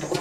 Pourquoi